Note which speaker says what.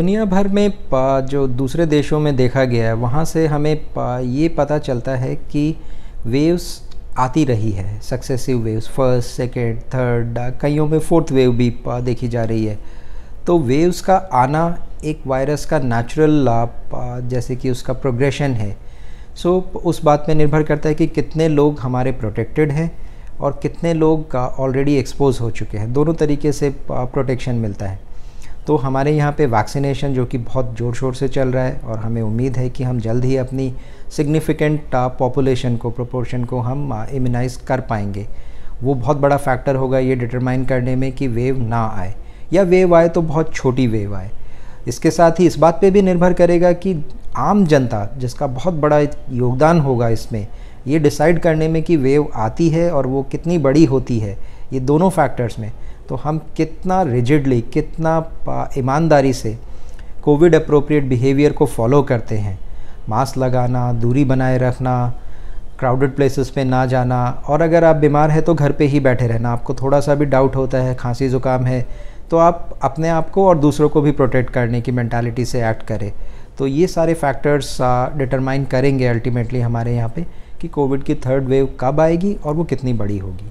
Speaker 1: दुनिया भर में जो दूसरे देशों में देखा गया है, वहाँ से हमें ये पता चलता है कि वेव्स आती रही है successive waves first second third कईयों में फोर्थ वेव भी देखी जा रही है। तो वेव्स का आना एक वायरस का नेचुरल जैसे कि उसका प्रोग्रेशन है। सो उस बात पे निर्भर करता है कि कितने लोग हमारे प्रोटेक्टेड हैं और कितने लोग का ऑलरेडी एक्सपोज हो चुके हैं। दोनों तरीके से प्रोटेक्शन मिलता है। तो हमारे यहाँ पे वैक्सीनेशन जो कि बहुत ज़ोर शोर से चल रहा है और हमें उम्मीद है कि हम जल्द ही अपनी सिग्निफिकेंट पॉपुलेशन को प्रोपोर्शन को हम इम्यूनाइज कर पाएँगे। वो बहुत बड़ा फैक्टर होगा ये डिटरमाइन करने में कि वेव ना आए। या वेव आए तो बहुत छोटी वेव आए। इसके साथ ही इस बात पे भी निर्भर करेगा कि आम जनता, जिसका बहुत बड़ा योगदान होगा इसमें, ये डिसाइड करने में कि वेव आती है और वो कितनी बड़ी होती है, ये दोनों फैक्टर्स में। तो हम कितना रिजिडली कितना ईमानदारी से कोविड अप्रोप्रिएट बिहेवियर को फॉलो करते हैं। मास्क लगाना, दूरी बनाए रखना क्राउडेड प्लेसेस पे ना जाना, और अगर आप बीमार हैं तो घर पे ही बैठे रहना। आपको थोड़ा सा भी डाउट होता है, खांसी ज़ुकाम है तो आप अपने आप को और दूसरों को भी प्रोटेक्ट करने की मैंटालिटी से एक्ट करें। तो ये सारे फैक्टर्स डिटरमाइन करेंगे अल्टीमेटली हमारे यहाँ पे कि कोविड की थर्ड वेव कब आएगी और वो कितनी बड़ी होगी।